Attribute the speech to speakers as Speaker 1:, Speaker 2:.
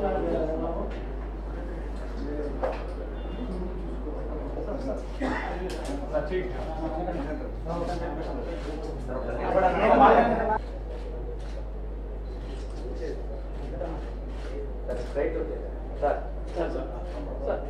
Speaker 1: That's great. Okay. Sir. Sir. Sir.